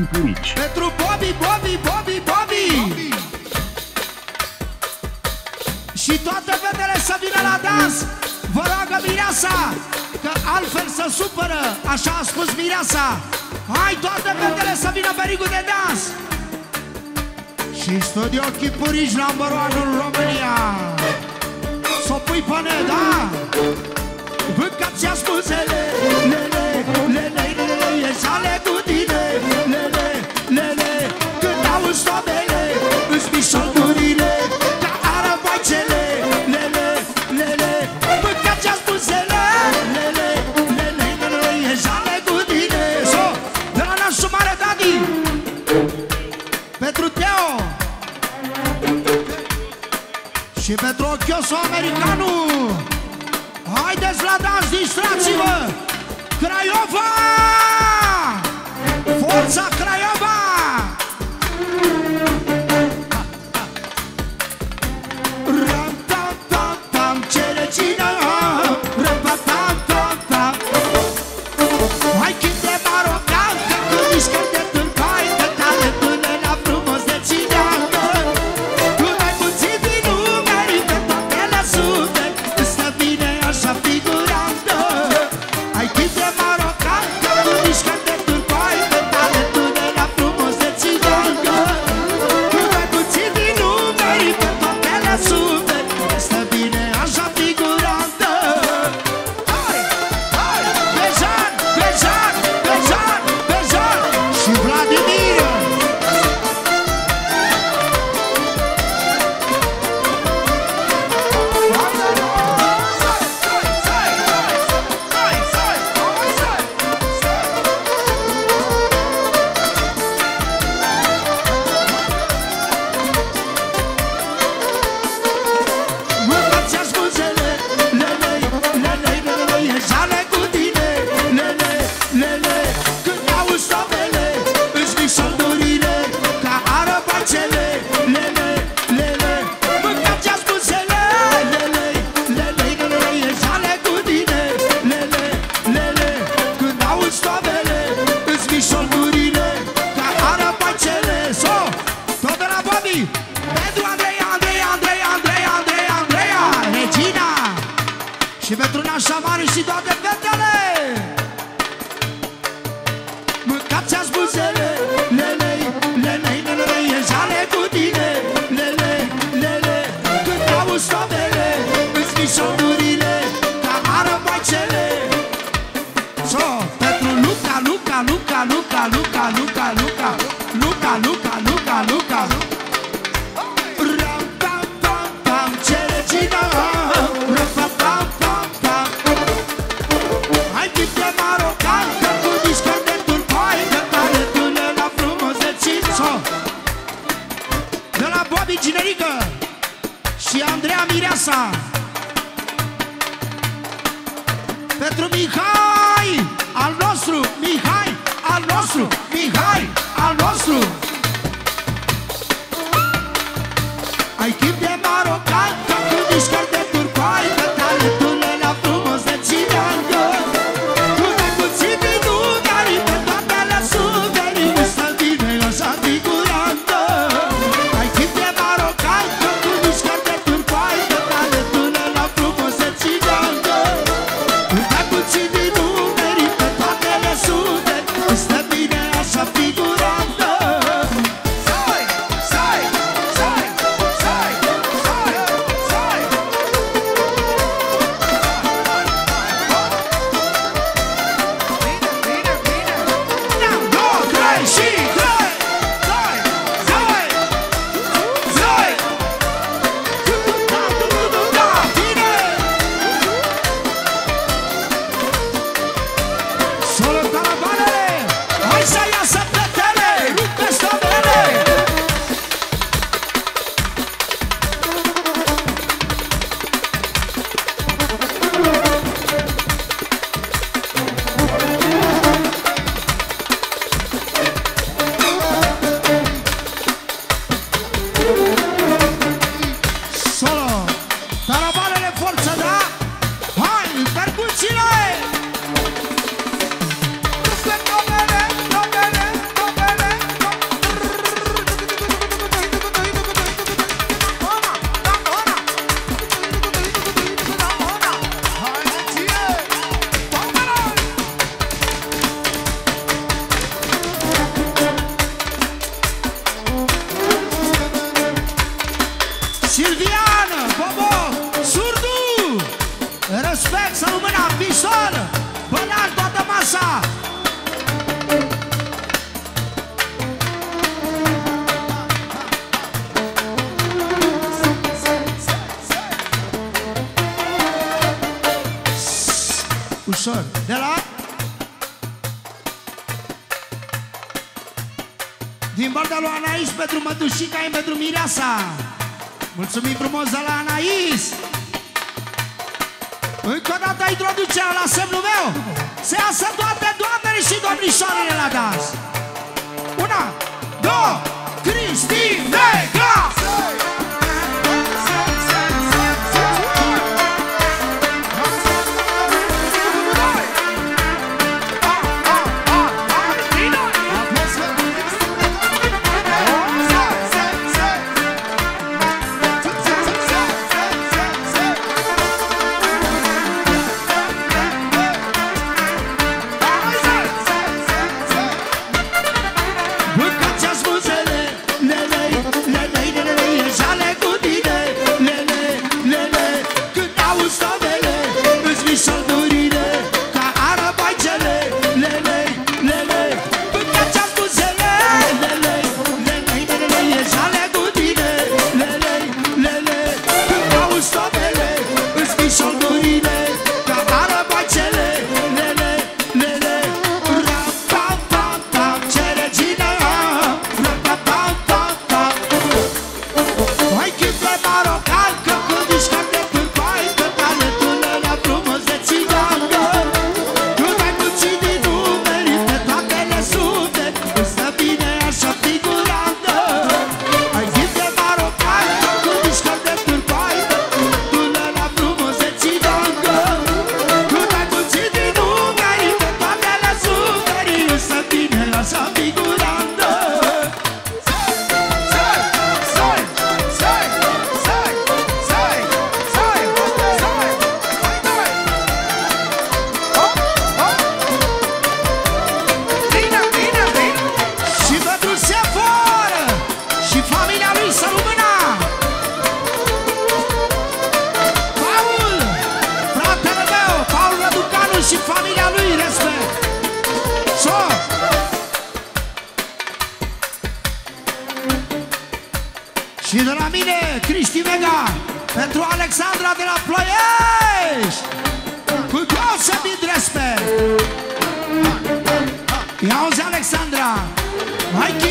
Timpurici. Pentru Bobby, Bobby, Bobby, Bobby! Și toată fetele să vină la dans! Vă roagă Mireasa, că altfel să supără, așa a spus Mireasa. Hai toate fetele să vină pe rigul de dans! Și studio Chipurici la în România! Să o pui pe da? ne, da? Vâncați ascunzele, le, le. eu sunt americanul Haideți la dans, distrați-vă Craiova! Forța Craiova! piesa Pentru Mihai Al nostru, Mihai Al nostru, Mihai Al nostru. Ai timp de Din partea lui Anais pentru Mătușica și pentru Mireasa. Mulțumim frumos de la Anais. Încă o dată introducerea la semnul meu. Se iasă toate doamnele și domnișoarele la dans. Una, două, Cristinei! Și de la mine, Cristi Mega Pentru Alexandra de la Ploiești. Cu deosebit respect. Ia uzi, Alexandra Hai, Chiri